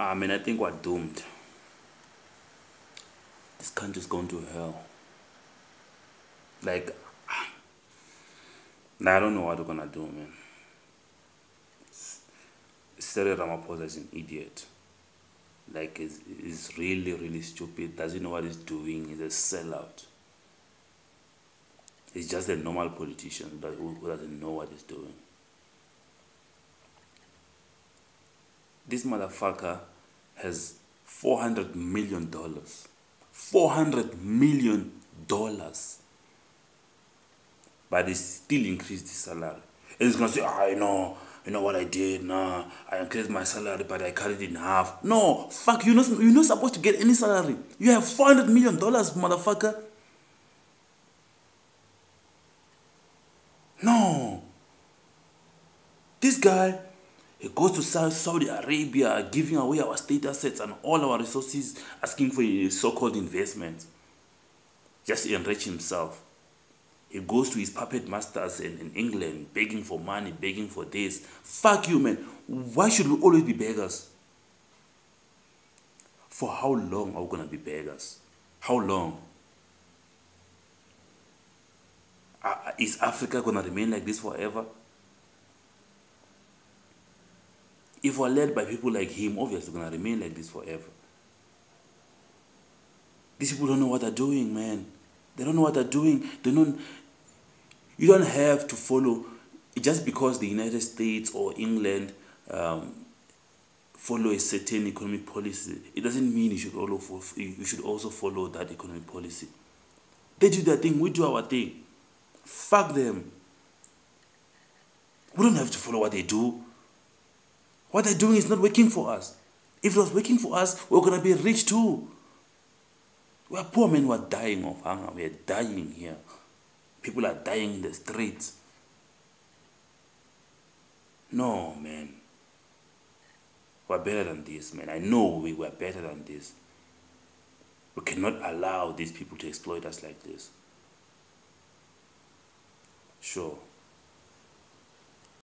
Ah, I mean, I think we're doomed. This country's going to hell. Like, I don't know what we're gonna do, man. Cyril Ramaphosa is an idiot. Like, he's, he's really, really stupid. Doesn't know what he's doing. He's a sellout. He's just a normal politician who doesn't know what he's doing. This motherfucker has 400 million dollars. 400 million dollars. But he still increased his salary. And he's gonna say, ah, I oh, know, you know what I did? Nah, I increased my salary, but I cut it in half. No, fuck, you're not, you're not supposed to get any salary. You have 400 million dollars, motherfucker. No. This guy, he goes to Saudi Arabia, giving away our state assets and all our resources, asking for a so-called investment. Just to enrich himself. He goes to his puppet masters in, in England, begging for money, begging for this. Fuck you, man. Why should we always be beggars? For how long are we going to be beggars? How long? Uh, is Africa going to remain like this forever? If we're led by people like him, obviously we're going to remain like this forever. These people don't know what they're doing, man. They don't know what they're doing. They don't. You don't have to follow just because the United States or England um, follow a certain economic policy. It doesn't mean you should also you should also follow that economic policy. They do their thing. We do our thing. Fuck them. We don't have to follow what they do. What they're doing is not working for us. If it was working for us, we're gonna be rich too. We are poor men who are dying of hunger. We are dying here. People are dying in the streets. No, man. We're better than this, man. I know we were better than this. We cannot allow these people to exploit us like this. Sure.